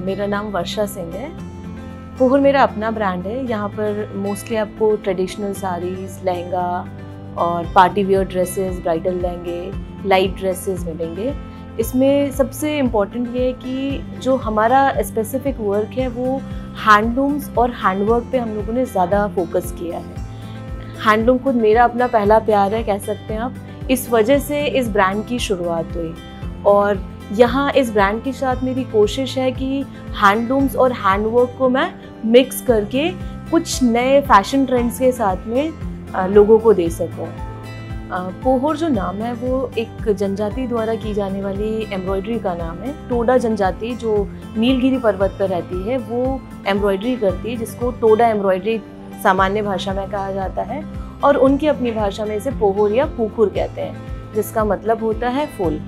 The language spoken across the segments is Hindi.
मेरा नाम वर्षा सिंह है। पोहर मेरा अपना ब्रांड है। यहाँ पर मोस्टली आपको ट्रेडिशनल साड़ीज़ लहंगा और पार्टी वियर ड्रेसेस ब्राइडल लहंगे लाइट ड्रेसेस मिलेंगे। इसमें सबसे इंपॉर्टेंट ये है कि जो हमारा स्पेसिफिक वर्क है, वो हैंडलूम्स और हैंडवर्क पे हम लोगों ने ज़्यादा फोकस किया है। हैंडलूम खुद मेरा अपना पहला प्यार है, कह सकते हैं आप। इस वजह से इस ब्रांड की शुरुआत हुई। और यहाँ इस ब्रांड के साथ मेरी कोशिश है कि हैंडलूम्स और हैंडवर्क को मैं मिक्स करके कुछ नए फ़ैशन ट्रेंड्स के साथ में लोगों को दे सकूँ। पोहर जो नाम है वो एक जनजाति द्वारा की जाने वाली एम्ब्रॉयडरी का नाम है। टोडा जनजाति जो नीलगिरी पर्वत पर रहती है, वो एम्ब्रॉयडरी करती है, जिसको टोडा एम्ब्रॉयडरी सामान्य भाषा में कहा जाता है और उनकी अपनी भाषा में इसे पोहर या पुकुर कहते हैं, जिसका मतलब होता है फुल।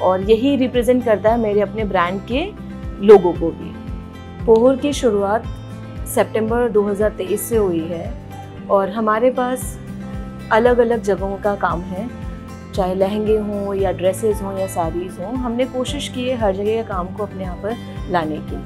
और यही रिप्रेजेंट करता है मेरे अपने ब्रांड के लोगों को भी। पोहर की शुरुआत सितंबर 2023 से हुई है और हमारे पास अलग अलग जगहों का काम है। चाहे लहंगे हों या ड्रेसेस हों या साड़ीज़ हों, हमने कोशिश की है हर जगह के काम को अपने यहाँ पर लाने की।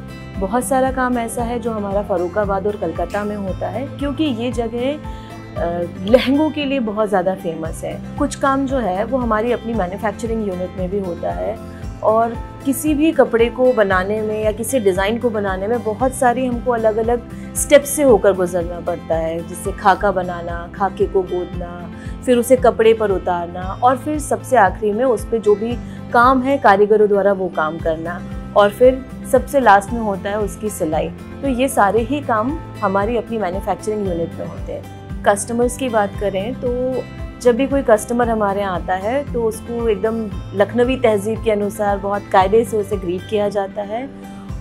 बहुत सारा काम ऐसा है जो हमारा फ़रुखाबाद और कलकत्ता में होता है, क्योंकि ये जगह लहंगों के लिए बहुत ज़्यादा फ़ेमस है। कुछ काम जो है, वो हमारी अपनी मैन्युफैक्चरिंग यूनिट में भी होता है और किसी भी कपड़े को बनाने में या किसी डिज़ाइन को बनाने में बहुत सारी हमको अलग अलग स्टेप से होकर गुजरना पड़ता है। जिससे खाका बनाना, खाके को गोदना, फिर उसे कपड़े पर उतारना और फिर सबसे आखिरी में उस पर जो भी काम है, कारीगरों द्वारा वो काम करना और फिर सबसे लास्ट में होता है उसकी सिलाई। तो ये सारे ही काम हमारी अपनी मैन्युफैक्चरिंग यूनिट में होते हैं। कस्टमर्स की बात करें तो जब भी कोई कस्टमर हमारे यहाँ आता है तो उसको एकदम लखनवी तहजीब के अनुसार बहुत कायदे से उसे ग्रीट किया जाता है।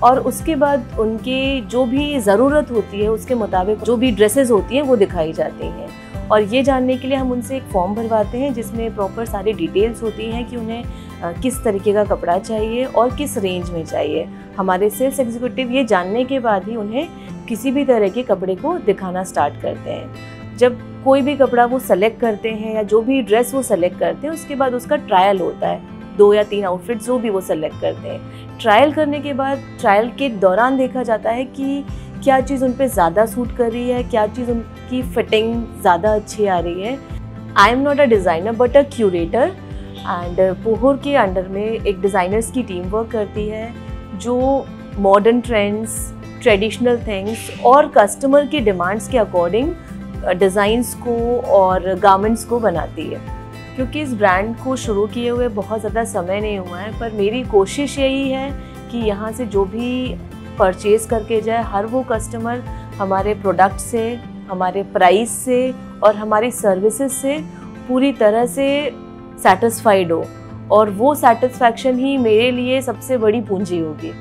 और उसके बाद उनकी जो भी ज़रूरत होती है, उसके मुताबिक जो भी ड्रेसेस होती हैं, वो दिखाई जाती हैं। और ये जानने के लिए हम उनसे एक फॉर्म भरवाते हैं, जिसमें प्रॉपर सारी डिटेल्स होती हैं कि उन्हें किस तरीके का कपड़ा चाहिए और किस रेंज में चाहिए। हमारे सेल्स एग्जीक्यूटिव ये जानने के बाद ही उन्हें किसी भी तरह के कपड़े को दिखाना स्टार्ट करते हैं। जब कोई भी कपड़ा वो सेलेक्ट करते हैं या जो भी ड्रेस वो सेलेक्ट करते हैं, उसके बाद उसका ट्रायल होता है। दो या तीन आउटफिट जो भी वो सेलेक्ट करते हैं। ट्रायल करने के बाद ट्रायल के दौरान देखा जाता है कि क्या चीज़ उन पर ज़्यादा सूट कर रही है, क्या चीज़ उनकी फिटिंग ज़्यादा अच्छी आ रही है। I am not a designer but a curator and पोहर के अंडर में एक डिज़ाइनर्स की टीम वर्क करती है, जो मॉडर्न ट्रेंड्स ट्रेडिशनल थिंग्स और कस्टमर की डिमांड्स के अकॉर्डिंग डिज़ाइंस को और गारमेंट्स को बनाती है। क्योंकि इस ब्रांड को शुरू किए हुए बहुत ज़्यादा समय नहीं हुआ है, पर मेरी कोशिश यही है कि यहाँ से जो भी परचेज़ करके जाए, हर वो कस्टमर हमारे प्रोडक्ट से, हमारे प्राइस से और हमारी सर्विसेज़ से पूरी तरह से सेटिस्फाइड हो। और वो सेटिस्फैक्शन ही मेरे लिए सबसे बड़ी पूंजी होगी।